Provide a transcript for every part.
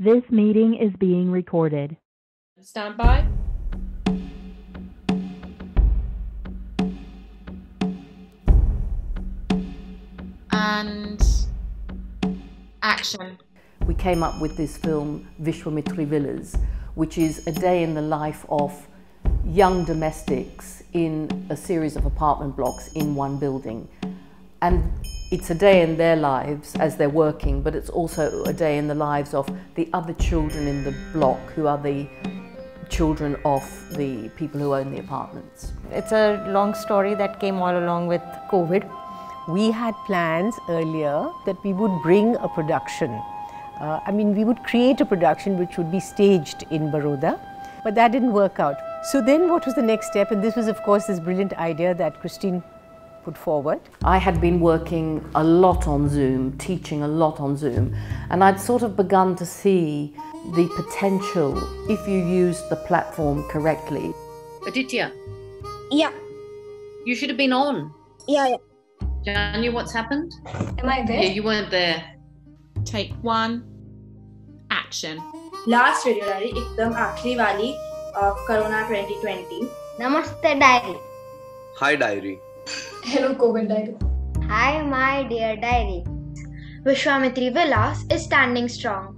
This meeting is being recorded. Stand by. And action. we came up with this film Vishwamitri Villas, which is a day in the life of young domestics in a series of apartment blocks in one building. And it's a day in their lives as they're working, but it's also a day in the lives of the other children in the block who are the children of the people who own the apartments. It's a long story that came all along with COVID. We had plans earlier that we would bring a production. Uh, I mean, we would create a production which would be staged in Baroda, but that didn't work out. So then what was the next step? And this was, of course, this brilliant idea that Christine put forward. I had been working a lot on Zoom, teaching a lot on Zoom, and I'd sort of begun to see the potential if you use the platform correctly. Aditya. Yeah. You should have been on. Yeah. yeah. Janu, what's happened? Am I there? Yeah, you weren't there. Take one. Action. Last video diary, ekdam aakhri wali of Corona 2020. Namaste diary. Hi diary. Hello, COVID Diary. Hi, my dear diary. Vishwamitri Villas is standing strong.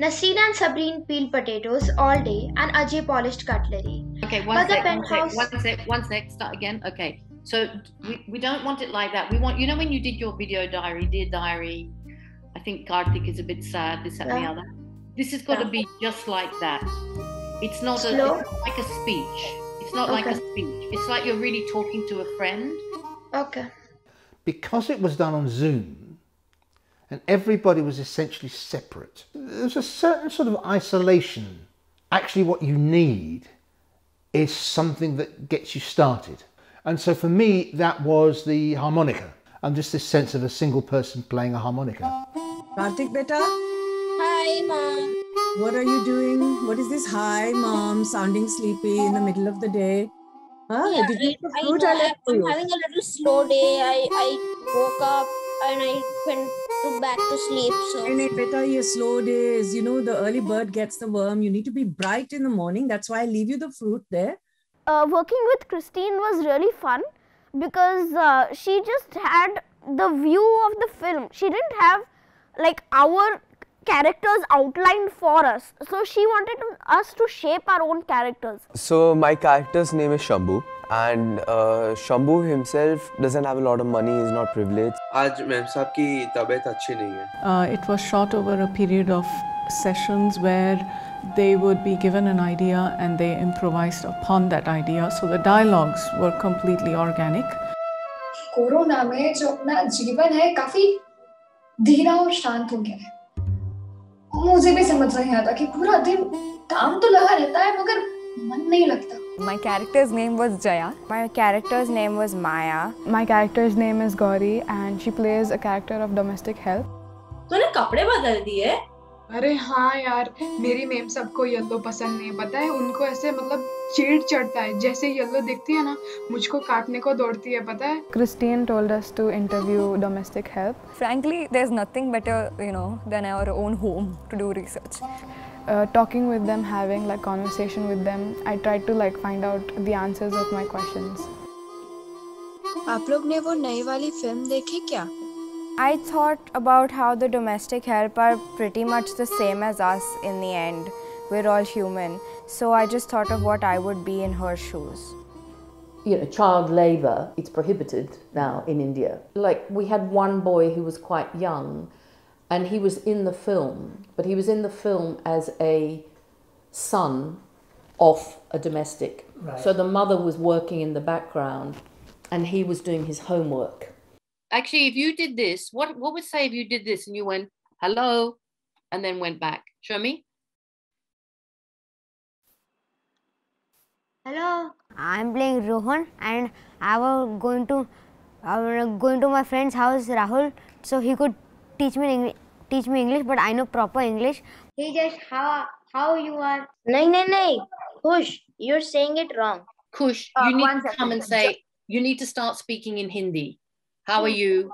Nasreen and Sabreen peeled potatoes all day and Ajay polished cutlery. Okay, one sec, penthouse... one sec, one sec, one sec, start again. Okay, so we, we don't want it like that. We want, you know, when you did your video diary, dear diary, I think Karthik is a bit sad, this and yeah. the other. This has got yeah. to be just like that. It's not, a, it's not like a speech. It's not like a speech. It's like you're really talking to a friend. Okay. because it was done on Zoom and everybody was essentially separate, there's a certain sort of isolation. Actually, what you need is something that gets you started. And so for me, that was the harmonica and just this sense of a single person playing a harmonica. Karthik beta, Hi, mom. What are you doing? What is this hi mom sounding sleepy in the middle of the day? Huh? Yeah, Did you eat the I, fruit I, I left for I'm you? having a little slow day. I, I woke up and I went to back to sleep. So Nay, nay, better ye slow days. You know, the early bird gets the worm. You need to be bright in the morning. That's why I leave you the fruit there. uh, working with Christine was really fun because uh, she just had the view of the film. She didn't have like our characters outlined for us. So she wanted to- us to shape our own characters. So my character's name is Shambhu, and uh, Shambhu himself doesn't have a lot of money. He's not privileged. आज ma'am साहब की तबीयत अच्छी नहीं है Uh, it was shot over a period of sessions where they would be given an idea and they improvised upon that idea. So the dialogues were completely organic. Corona में जो अपना जीवन है काफी धीरा और शांत हो गया है मुझे भी समझ नहीं आता कि पूरा दिन काम तो लगा रहता है मगर मन नहीं लगता My character's name was Jaya. My character's name was Maya. My character's name is Gauri and she plays a character of domestic help. तूने कपड़े बदल दिए अरे हाँ यार मेरी मेम सबको येल्लो पसंद नहीं पता है उनको ऐसे मतलब चेट चढ़ता है। जैसे येल्लो दिखती है ना मुझको काटने को दौड़ती है पता है? Christian told us to interview domestic help frankly there is nothing better you know than our own home to do research talking with them having like conversation with them I try to like find out the answers of my questions आप लोग ने वो नई वाली film देखी क्या? I thought about how the domestic help are pretty much the same as us in the end. We're all human. So I just thought of what I would be in her shoes. you know, child labour, it's prohibited now in India. Like, we had one boy who was quite young, and he was in the film, but he was in the film as a son of a domestic. Right. So the mother was working in the background, and he was doing his homework. Actually, if you did this, what what would say if you did this and you went hello, and then went back? Show me. Hello, I'm playing Rohan and I was going to I was going to my friend's house Rahul so he could teach me English teach me English but I know proper English. Hey, just how how you are? No, no, no. Push. You're saying it wrong. Kush, Uh, you need one to second. come and say, you need to start speaking in Hindi. How are you?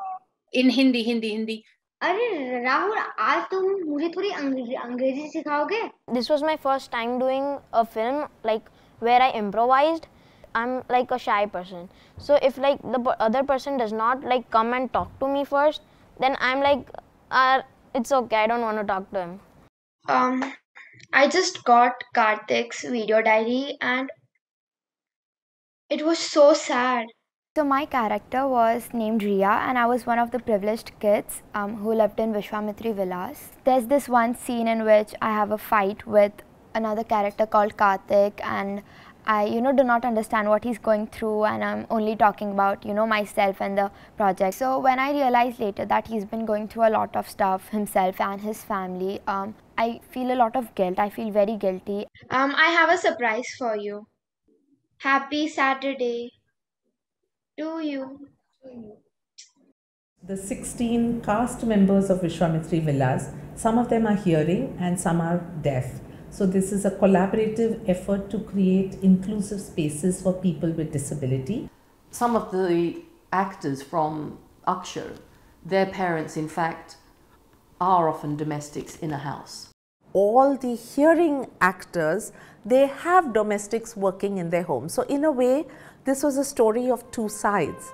In Hindi, Hindi, Hindi. अरे राहुल आज तुम मुझे थोड़ी अंग्रेजी सिखाओगे This was my first time doing a film like where I improvised. I'm like a shy person. So if like the other person does not like come and talk to me first, then I'm like, uh, it's okay. I don't want to talk to him. Um, I just got Karthik's video diary and it was so sad. So my character was named Ria and I was one of the privileged kids um, who lived in Vishwamitri Villas. There's this one scene in which I have a fight with another character called Karthik and I you know do not understand what he's going through and I'm only talking about you know myself and the project. So when I realized later that he's been going through a lot of stuff himself and his family, um, I feel a lot of guilt. I feel very guilty. Um, I have a surprise for you. Happy Saturday to you. To you. The 16 cast members of Vishwamitri Villas, some of them are hearing and some are deaf. So this is a collaborative effort to create inclusive spaces for people with disability. Some of the actors from Akshar, their parents in fact are often domestics in a house. All the hearing actors, they have domestics working in their home. So in a way, this was a story of two sides.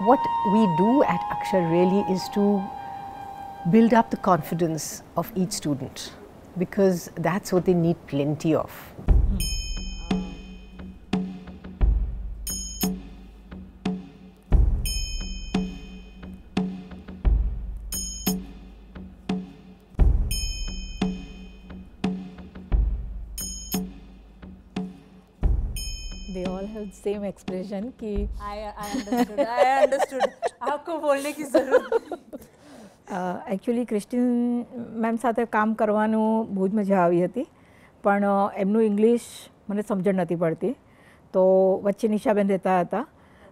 What we do at Akshar really is to build up the confidence of each student because that's what they need plenty of. they all have the same expression कि I I understood I understood आपको बोलने की જરૂર actually Kristin ma'am સાથે કામ કરવાનું બહુ જ મજા આવી હતી પણ એમનું ઇંગ્લિશ મને સમજણ નથી પડતી તો વચ્ચે નિશાબેન રહેતા હતા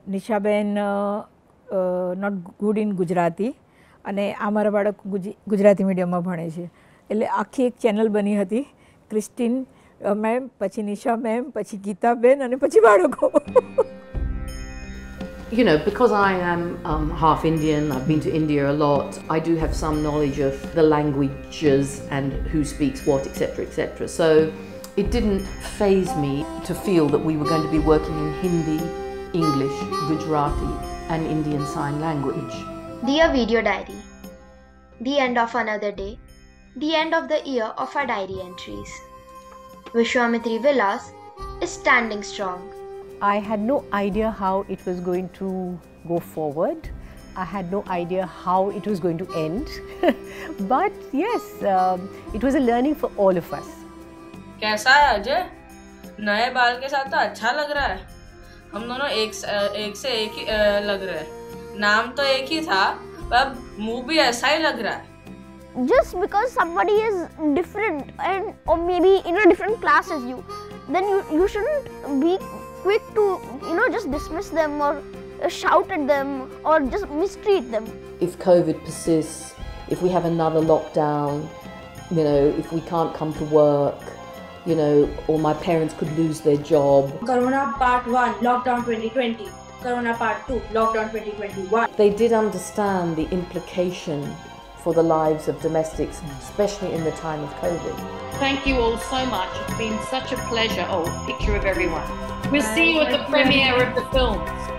Nishaben not good in Gujarati અને આ મારા બાળક ગુજરાતી મીડિયમમાં ભણે છે એટલે આખી એક ચેનલ બની હતી ક્રિસ્ટિન મેમ પછી નિશા મેમ પછી ગીતાબેન અને પછી બાળકો You know, because I am um, half Indian, I've been to India a lot, I do have some knowledge of the languages and who speaks what, etc., etc. So it didn't phase me to feel that we were going to be working in Hindi, English, Gujarati, and Indian Sign Language. Dear Video Diary, the end of another day, the end of the year of our diary entries. Vishwamitri Villas is standing strong. I had no idea how it was going to go forward. I had no idea how it was going to end. but yes, um, it was a learning for all of us. कैसा है अजय नए बाल के साथ तो अच्छा लग रहा है हम दोनों एक एक से एक ही लग रहे हैं नाम तो एक ही था पर मुँह भी ऐसा ही लग रहा है just because somebody is different and or maybe in a different class as you then you, you shouldn't be quick to you know just dismiss them or shout at them or just mistreat them. If covid persists if we have another lockdown you know if we can't come to work you know or my parents could lose their job. Corona part 1 lockdown 2020 corona part 2 lockdown 2021 they did understand the implication for the lives of domestics, especially in the time of COVID. Thank you all so much. It's been such a pleasure. Oh, picture of everyone. We'll see you at the premiere of the films.